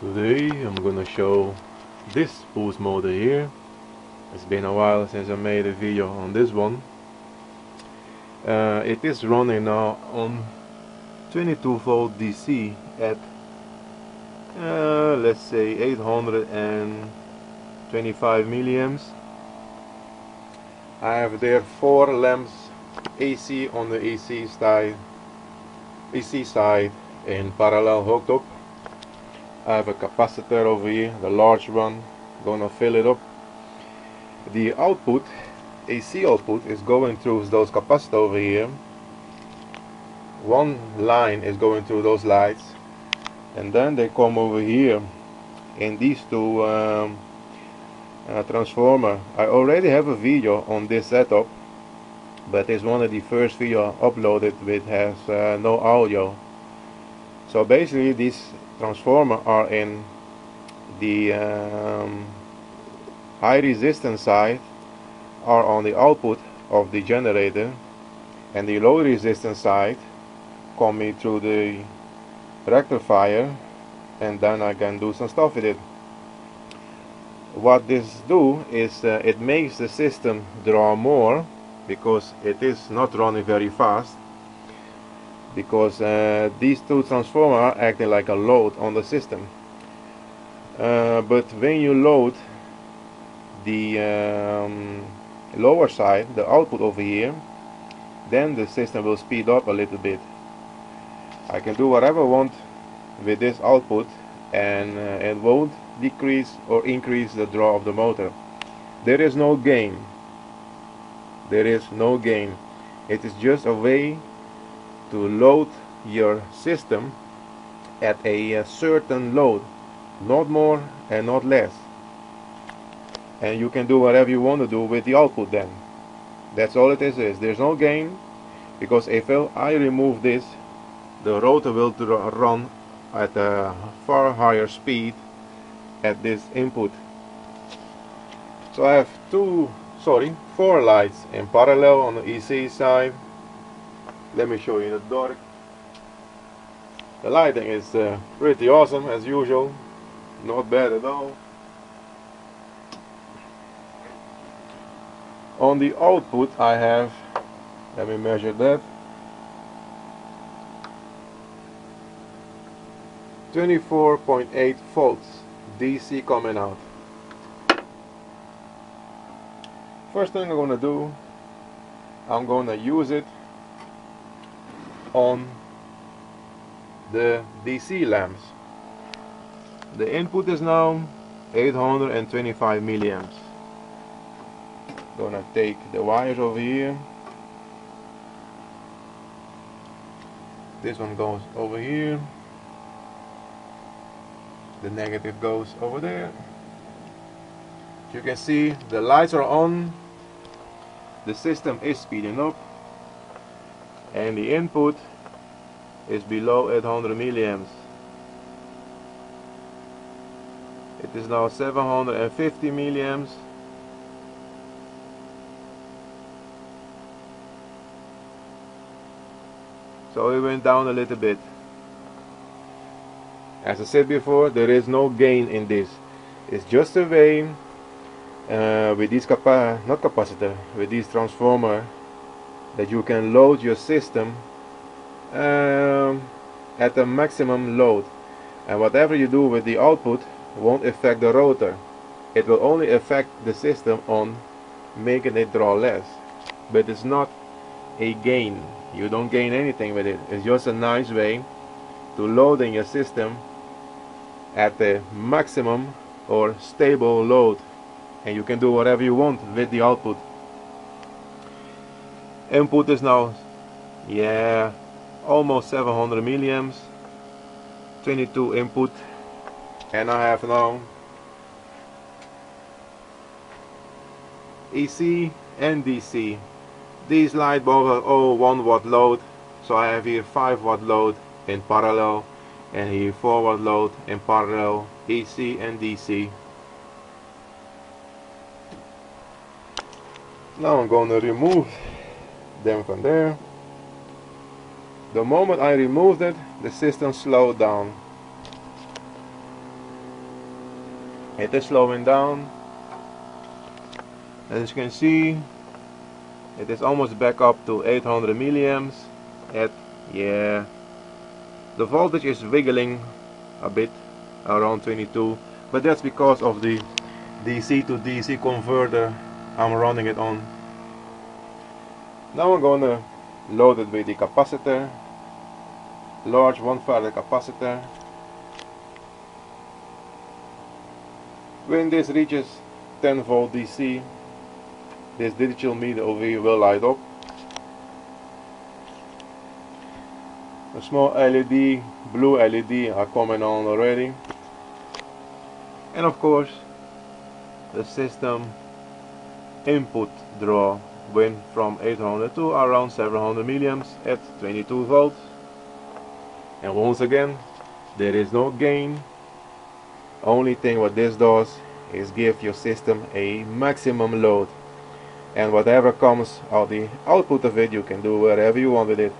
Today I'm gonna show this pulse motor here. It's been a while since I made a video on this one. Uh, it is running now on 22 volt DC at uh, let's say 825 milliamps. I have there four lamps AC on the AC side, AC side in parallel hooked up I have a capacitor over here, the large one, gonna fill it up. The output, AC output, is going through those capacitors over here. One line is going through those lights, and then they come over here in these two um, uh, transformer. I already have a video on this setup, but it's one of the first video uploaded which has uh, no audio. So basically, these transformer are in the um, high resistance side are on the output of the generator and the low resistance side coming through the rectifier and then I can do some stuff with it. What this do is uh, it makes the system draw more because it is not running very fast because uh, these two transformers are acting like a load on the system. Uh, but when you load the um, lower side the output over here then the system will speed up a little bit. I can do whatever I want with this output and uh, it won't decrease or increase the draw of the motor. There is no gain. There is no gain. It is just a way to load your system at a, a certain load not more and not less. And you can do whatever you want to do with the output then. That's all it is, is there's no gain because if I remove this the rotor will run at a far higher speed at this input. So I have two sorry four lights in parallel on the AC side let me show you the dark the lighting is uh, pretty awesome as usual. Not bad at all. On the output I have let me measure that. 24.8 volts DC coming out. First thing I'm gonna do I'm gonna use it on the DC lamps. The input is now 825 milliamps. Gonna take the wires over here. This one goes over here. The negative goes over there. You can see the lights are on. The system is speeding up and the input is below 800 milliamps. It is now 750 milliamps. So it went down a little bit. As I said before there is no gain in this. It's just a way uh, with this capa not capacitor with this transformer that you can load your system um, at the maximum load. And whatever you do with the output won't affect the rotor it will only affect the system on making it draw less. But it's not a gain. You don't gain anything with it. It's just a nice way to loading your system at the maximum or stable load. And you can do whatever you want with the output input is now yeah almost 700 milliamps 22 input and I have now. AC and DC these light bulbs are all 1 watt load so I have here 5 watt load in parallel and here 4 watt load in parallel AC and DC now I'm going to remove them from there. The moment I removed it, the system slowed down. it is slowing down as you can see it is almost back up to 800 milliamps at yeah the voltage is wiggling a bit around 22 but that's because of the DC to DC converter I'm running it on now I'm gonna load it with the capacitor large 1 farad capacitor. When this reaches 10 volt DC this digital meter over here will light up. A small LED blue LED are coming on already. And of course the system input draw went from 800 to around 700 milliamps at 22 volts. And once again there is no gain. Only thing what this does is give your system a maximum load. And whatever comes out the output of it you can do whatever you want with it.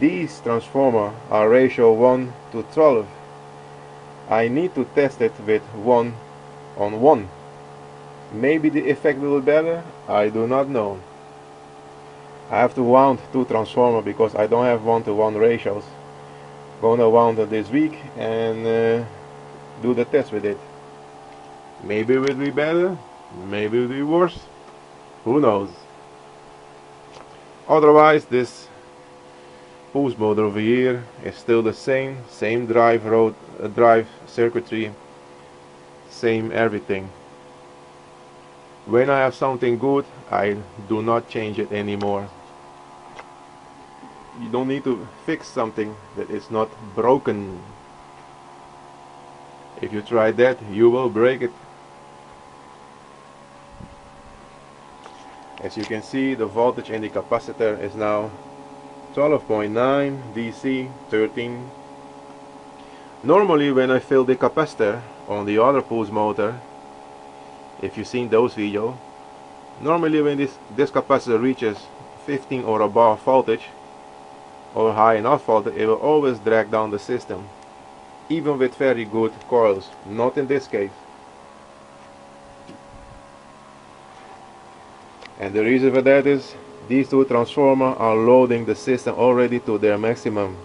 These transformer are ratio 1 to 12 I need to test it with 1 on 1 maybe the effect will be better? I do not know. I have to wound two transformer because I don't have 1 to 1 ratios. Gonna wound it this week and uh, do the test with it. Maybe it will be better maybe it will be worse. Who knows? Otherwise this pulse motor over here is still the same same drive road uh, drive circuitry same everything when I have something good I do not change it anymore. You don't need to fix something that is not broken. If you try that you will break it. As you can see the voltage in the capacitor is now 12.9 DC 13 Normally when I fill the capacitor on the other pulse motor if you've seen those videos normally when this, this capacitor reaches 15 or above voltage or high enough voltage it will always drag down the system even with very good coils. Not in this case. And the reason for that is these two transformers are loading the system already to their maximum.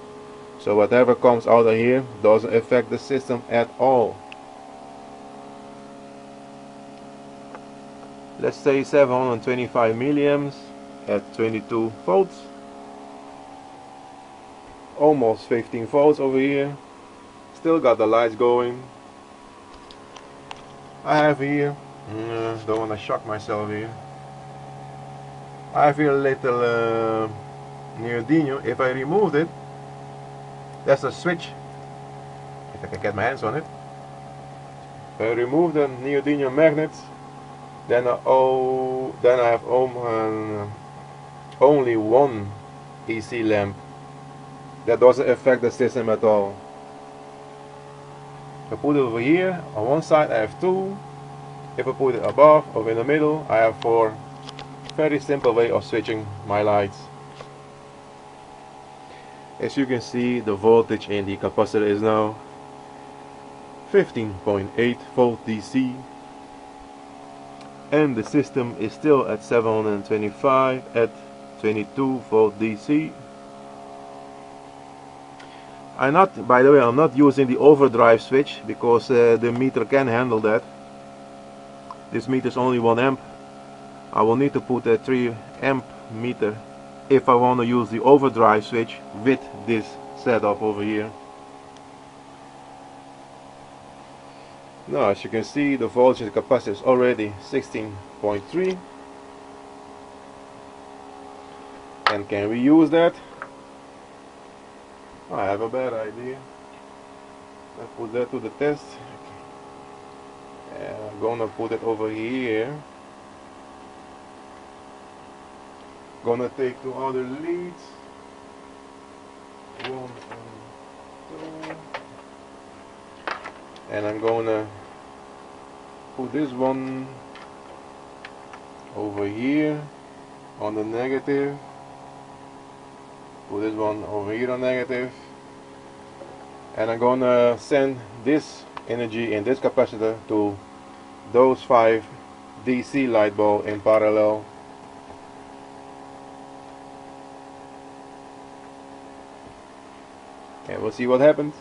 So whatever comes out of here doesn't affect the system at all let's say 725 milliamps at 22 volts almost 15 volts over here still got the lights going I have here mm, don't want to shock myself here I have here a little uh, neodymium. If I removed it, that's a switch. If I can get my hands on it. I remove the neodymium magnets, then I, oh, then I have um, only one AC lamp. That doesn't affect the system at all. If I put it over here, on one side I have two. If I put it above or in the middle, I have four very simple way of switching my lights as you can see the voltage in the capacitor is now 15.8 volt DC and the system is still at 725 at 22 volt DC I'm not by the way I'm not using the overdrive switch because uh, the meter can handle that. This meter is only 1 amp. I will need to put a 3 amp meter if I want to use the overdrive switch with this setup over here. Now as you can see the voltage capacitor is already 16.3 and can we use that? I have a bad idea. I put that to the test. I'm gonna put it over here. Gonna take two other leads. One And I'm gonna put this one over here on the negative. Put this one over here on negative. And I'm gonna send this energy in this capacitor to those five DC light bulb in parallel and we'll see what happens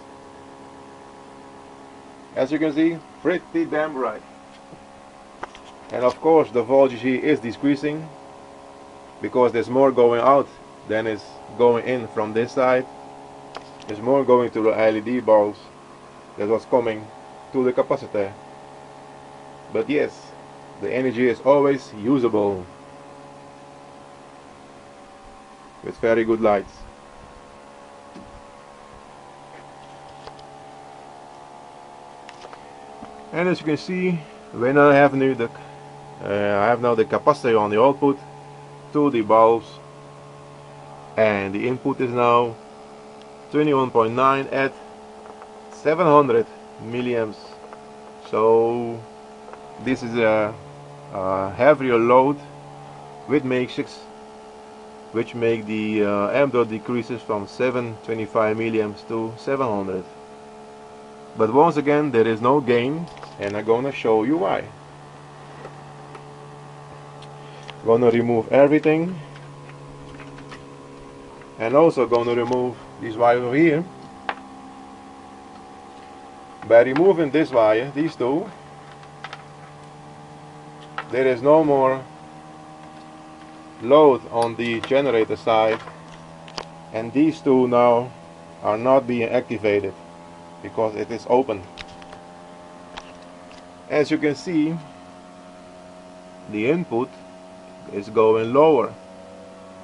as you can see pretty damn bright and of course the voltage here is decreasing because there's more going out than is going in from this side. There's more going to the LED bulbs that was coming to the capacitor. But yes the energy is always usable with very good lights and as you can see when I have now the uh, I have now the capacitor on the output to the bulbs and the input is now 21.9 at 700 milliamps. So this is a, a heavier load with matrix which make the uh, dot decreases from 725 milliamps to 700 but once again there is no gain and I'm gonna show you why. Gonna remove everything and also gonna remove this wire over here. By removing this wire these two there is no more load on the generator side and these two now are not being activated because it is open. As you can see the input is going lower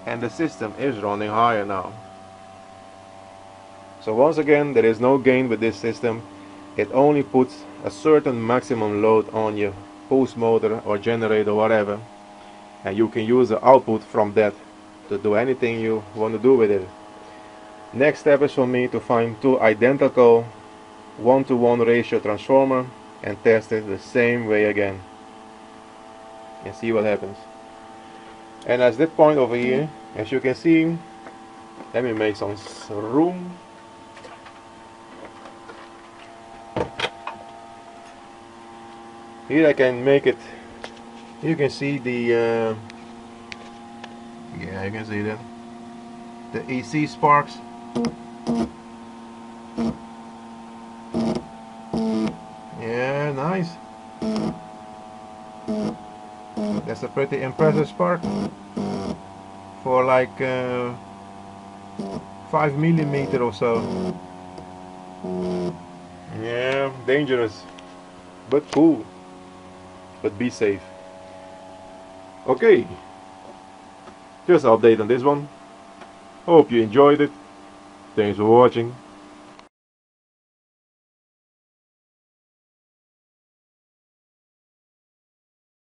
and the system is running higher now. So once again there is no gain with this system. It only puts a certain maximum load on your pulse motor or generator whatever and you can use the output from that to do anything you want to do with it. Next step is for me to find two identical one-to-one -one ratio transformer and test it the same way again and see what happens. And at this point over here as you can see let me make some room. Here I can make it. You can see the uh, yeah you can see that. The AC sparks yeah nice that's a pretty impressive spark for like uh, 5 millimeter or so. Yeah dangerous but cool but be safe. Okay just update on this one. Hope you enjoyed it. Thanks for watching